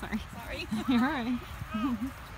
Sorry. Sorry. You're alright.